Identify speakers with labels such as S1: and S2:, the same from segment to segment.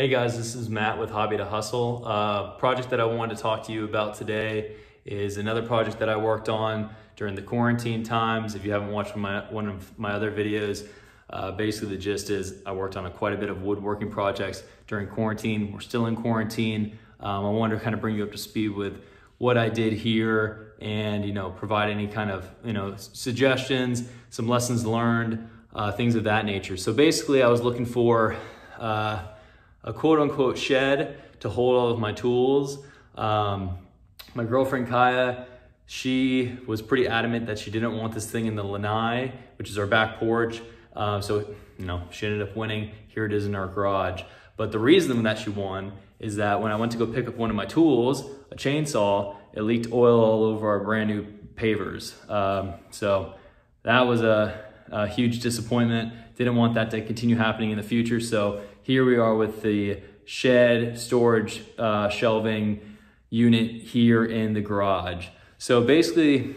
S1: Hey guys, this is Matt with Hobby2Hustle. Uh, project that I wanted to talk to you about today is another project that I worked on during the quarantine times. If you haven't watched my, one of my other videos, uh, basically the gist is I worked on a, quite a bit of woodworking projects during quarantine. We're still in quarantine. Um, I wanted to kind of bring you up to speed with what I did here and you know provide any kind of you know suggestions, some lessons learned, uh, things of that nature. So basically, I was looking for uh, a quote unquote shed to hold all of my tools. Um, my girlfriend Kaya, she was pretty adamant that she didn't want this thing in the lanai, which is our back porch. Uh, so, you know, she ended up winning. Here it is in our garage. But the reason that she won is that when I went to go pick up one of my tools, a chainsaw, it leaked oil all over our brand new pavers. Um, so that was a, a huge disappointment. Didn't want that to continue happening in the future. So here we are with the shed storage uh, shelving unit here in the garage. So basically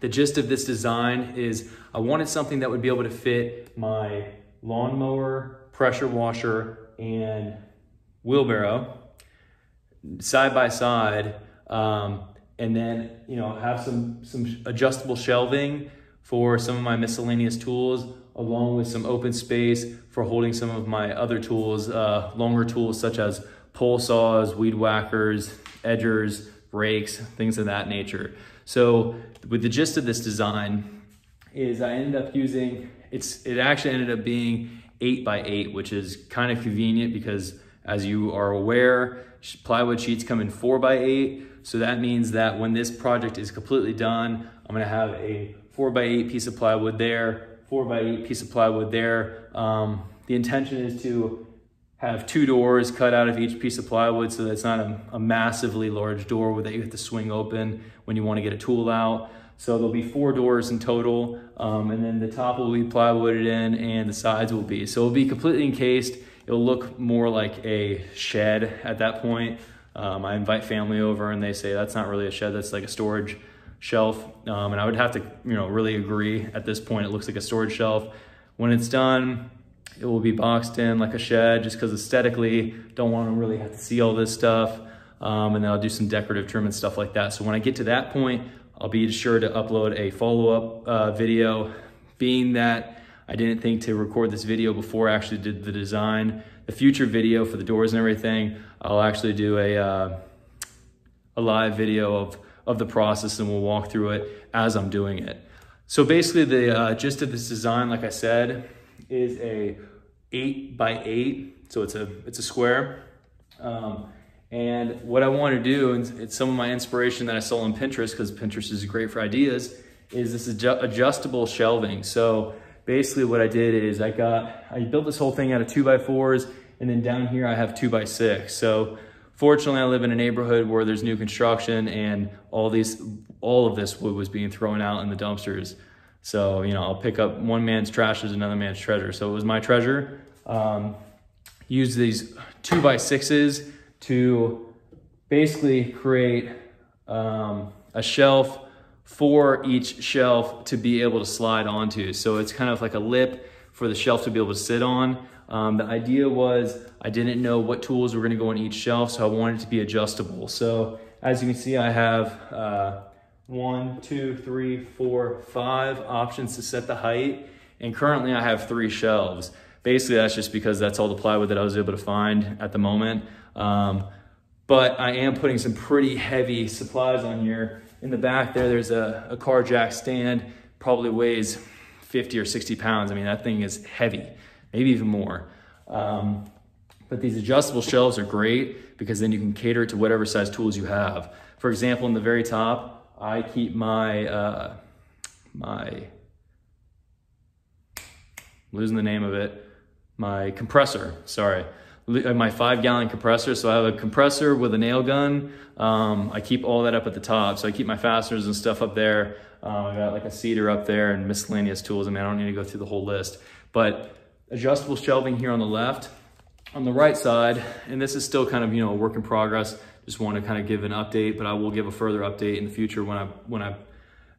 S1: the gist of this design is I wanted something that would be able to fit my lawnmower, pressure washer, and wheelbarrow side by side. Um, and then, you know, have some, some adjustable shelving for some of my miscellaneous tools along with some open space for holding some of my other tools, uh, longer tools such as pole saws, weed whackers, edgers, rakes, things of that nature. So with the gist of this design is I ended up using, it's it actually ended up being eight by eight, which is kind of convenient because as you are aware, plywood sheets come in four by eight. So that means that when this project is completely done, I'm gonna have a four by eight piece of plywood there, four by eight piece of plywood there. Um, the intention is to have two doors cut out of each piece of plywood so that it's not a, a massively large door that you have to swing open when you want to get a tool out. So there'll be four doors in total, um, and then the top will be plywooded in and the sides will be. So it'll be completely encased. It'll look more like a shed at that point. Um, I invite family over and they say, that's not really a shed, that's like a storage shelf. Um, and I would have to, you know, really agree at this point, it looks like a storage shelf. When it's done, it will be boxed in like a shed just because aesthetically, don't want to really have to see all this stuff. Um, and then I'll do some decorative trim and stuff like that. So when I get to that point, I'll be sure to upload a follow-up uh, video. Being that I didn't think to record this video before I actually did the design, the future video for the doors and everything, I'll actually do a, uh, a live video of of the process and we'll walk through it as I'm doing it. So basically the uh, gist of this design, like I said, is a eight by eight. So it's a, it's a square. Um, and what I want to do, and it's some of my inspiration that I saw on Pinterest, because Pinterest is great for ideas, is this adju adjustable shelving. So basically what I did is I got, I built this whole thing out of two by fours, and then down here I have two by six. So Fortunately, I live in a neighborhood where there's new construction and all these, all of this wood was being thrown out in the dumpsters. So, you know, I'll pick up one man's trash as another man's treasure. So it was my treasure. Um, use these two by sixes to basically create um, a shelf for each shelf to be able to slide onto. So it's kind of like a lip for the shelf to be able to sit on. Um, the idea was I didn't know what tools were gonna go on each shelf, so I wanted it to be adjustable. So as you can see, I have uh, one, two, three, four, five options to set the height. And currently I have three shelves. Basically, that's just because that's all the plywood that I was able to find at the moment. Um, but I am putting some pretty heavy supplies on here. In the back there, there's a, a car jack stand, probably weighs 50 or 60 pounds. I mean, that thing is heavy maybe even more. Um, but these adjustable shelves are great because then you can cater to whatever size tools you have. For example, in the very top, I keep my, uh, my, losing the name of it, my compressor, sorry, uh, my five gallon compressor. So I have a compressor with a nail gun. Um, I keep all that up at the top. So I keep my fasteners and stuff up there. Uh, I got like a seeder up there and miscellaneous tools. I mean, I don't need to go through the whole list, but adjustable shelving here on the left. On the right side, and this is still kind of, you know, a work in progress, just want to kind of give an update, but I will give a further update in the future when I, when I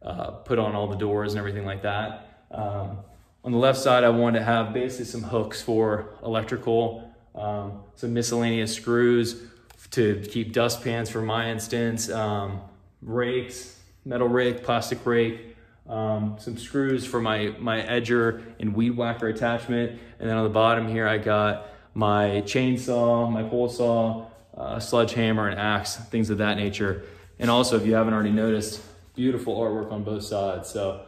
S1: uh, put on all the doors and everything like that. Um, on the left side, I wanted to have basically some hooks for electrical um, some miscellaneous screws to keep dust pans for my instance, um, rakes, metal rake, plastic rake, um, some screws for my, my edger and weed whacker attachment. And then on the bottom here, I got my chainsaw, my pole saw, uh, sledgehammer and axe, things of that nature. And also, if you haven't already noticed, beautiful artwork on both sides. So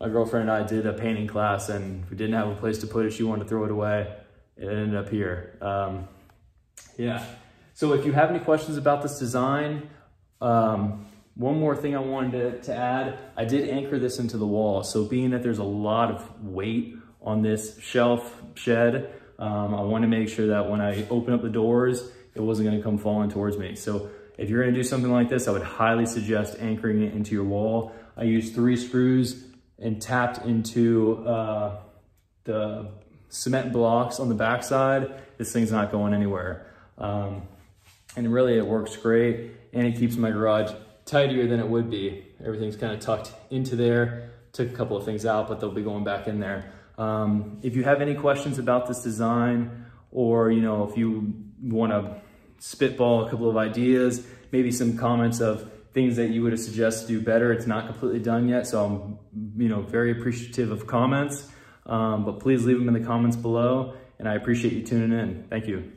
S1: my girlfriend and I did a painting class and we didn't have a place to put it. She wanted to throw it away. It ended up here. Um, yeah. So if you have any questions about this design, um, one more thing I wanted to, to add, I did anchor this into the wall. So being that there's a lot of weight on this shelf shed, um, I want to make sure that when I open up the doors, it wasn't going to come falling towards me. So if you're going to do something like this, I would highly suggest anchoring it into your wall. I used three screws and tapped into uh, the cement blocks on the backside. This thing's not going anywhere. Um, and really it works great and it keeps my garage tidier than it would be. Everything's kind of tucked into there. Took a couple of things out, but they'll be going back in there. Um, if you have any questions about this design, or you know, if you want to spitball a couple of ideas, maybe some comments of things that you would suggest to do better. It's not completely done yet, so I'm you know very appreciative of comments. Um, but please leave them in the comments below, and I appreciate you tuning in. Thank you.